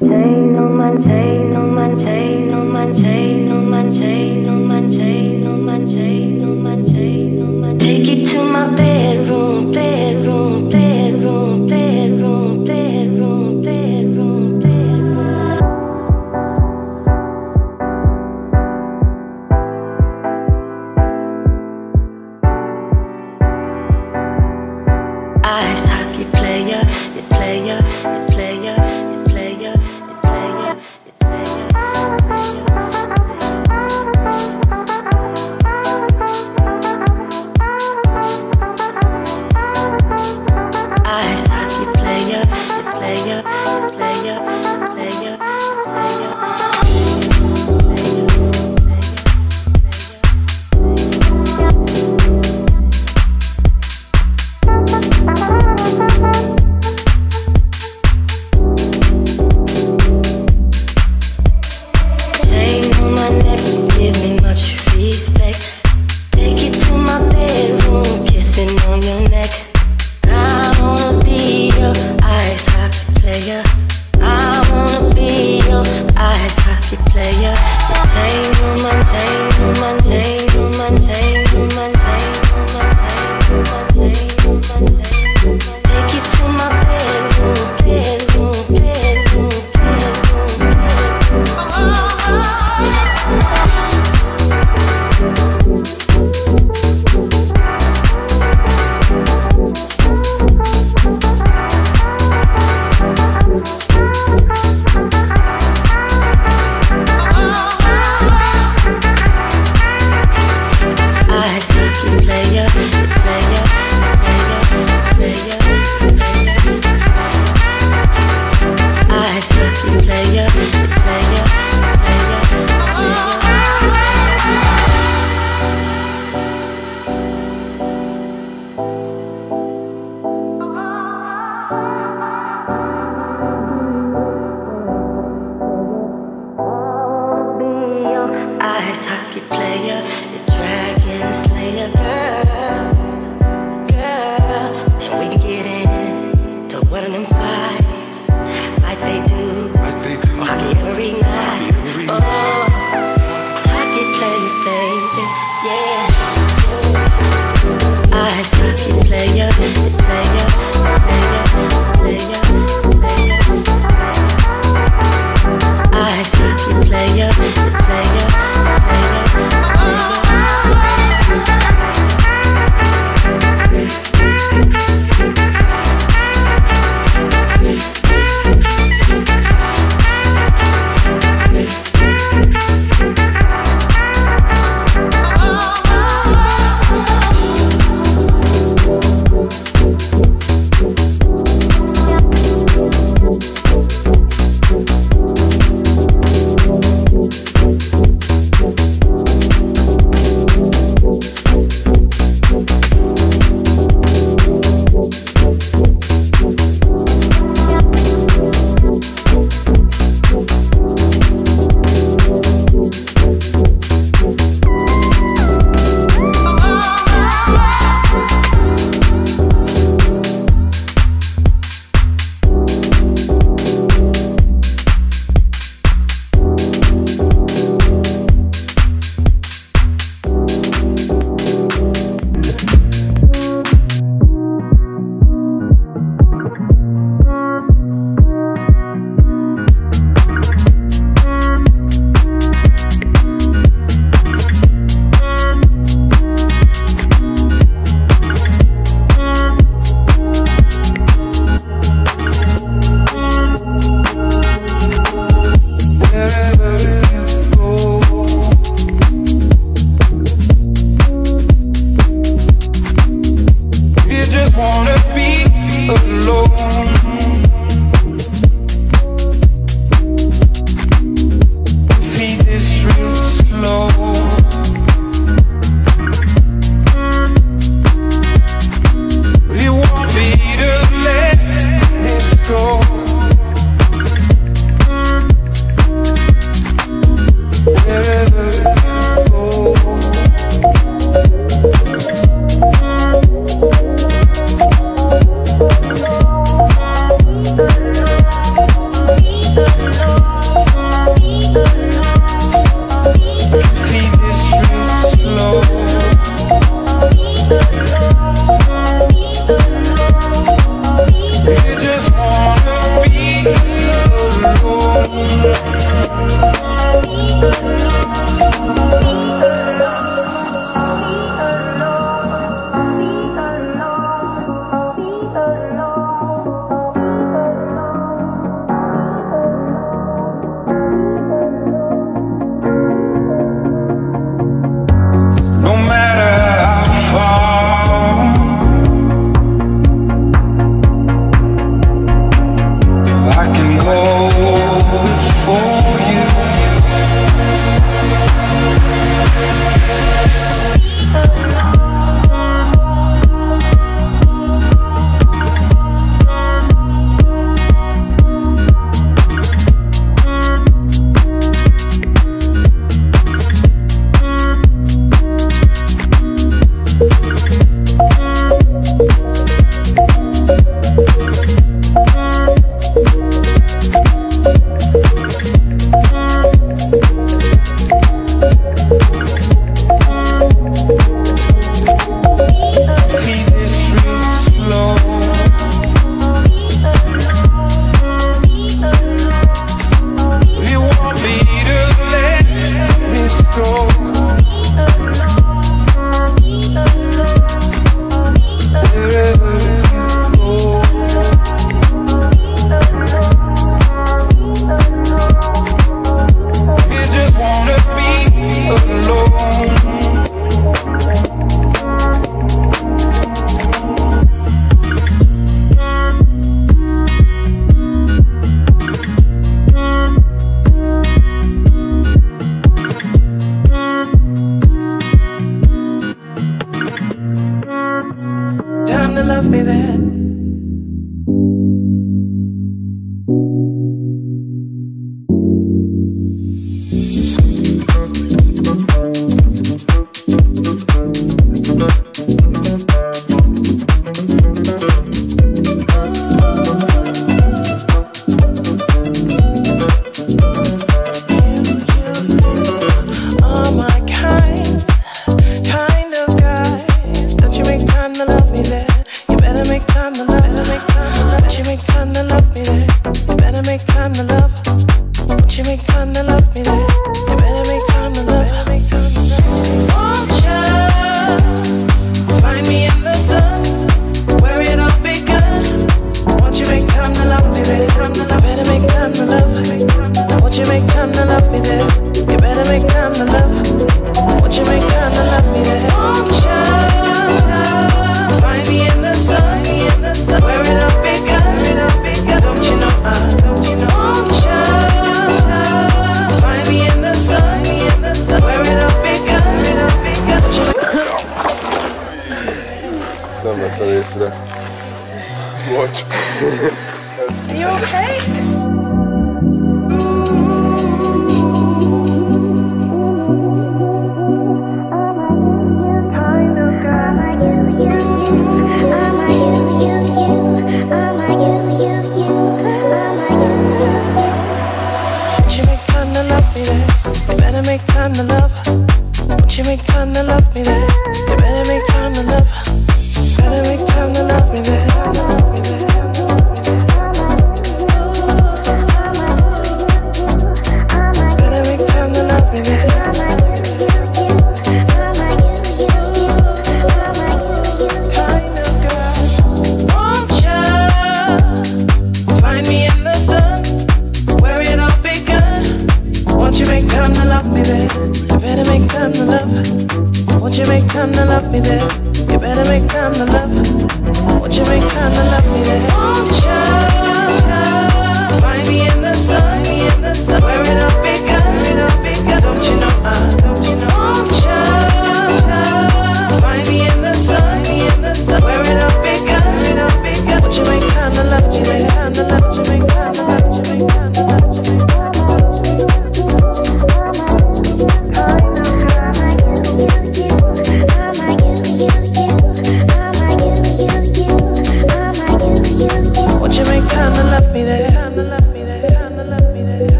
Chain on my chain on my chain on my chain on my chain on my chain on my. Take it to my bed.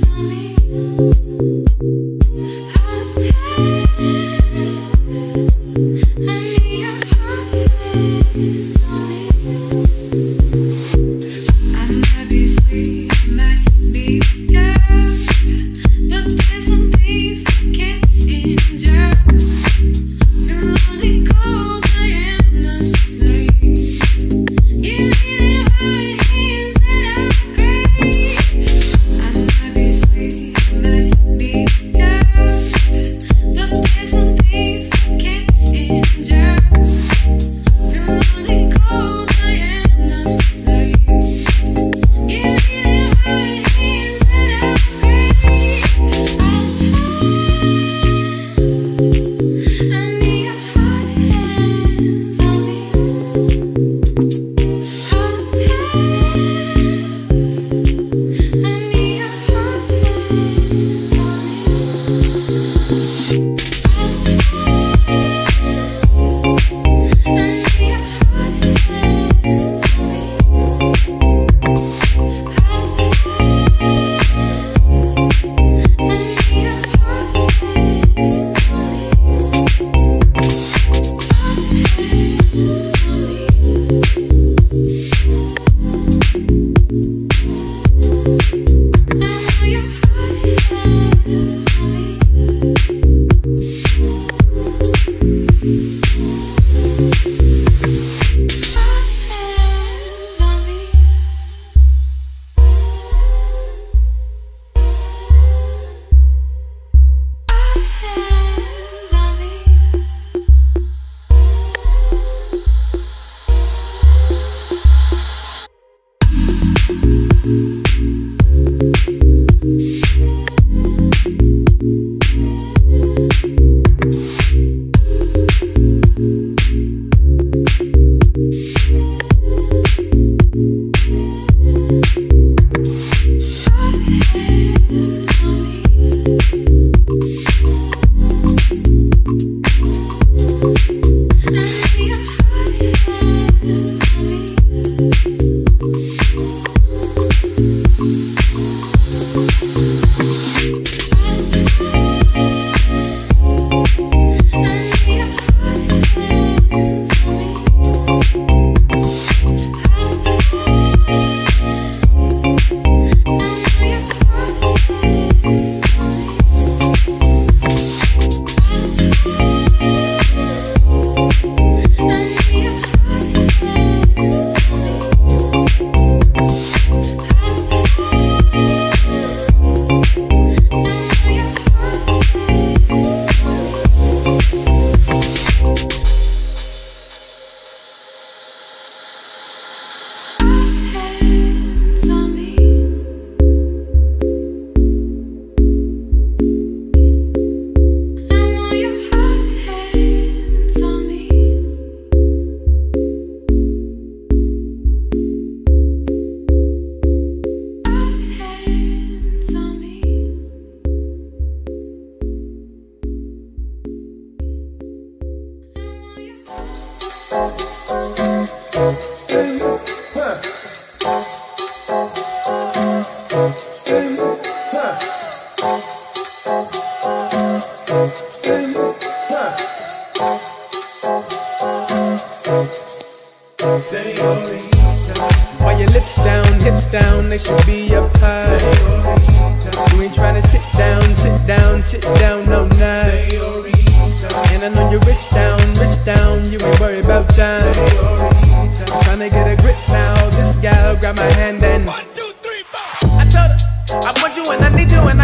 to me.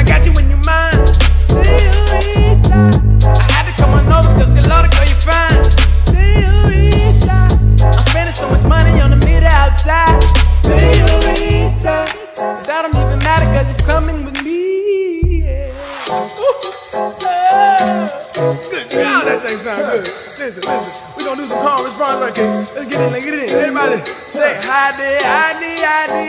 got you in your mind. I had to come on girl, you fine. I'm spending so much money on the outside. Even you're coming with me. Yeah. Good that thing sound good. Listen, listen. We gonna do some calm response right here. Let's get in, let's get in. Everybody say, hi there, hi there, hi there.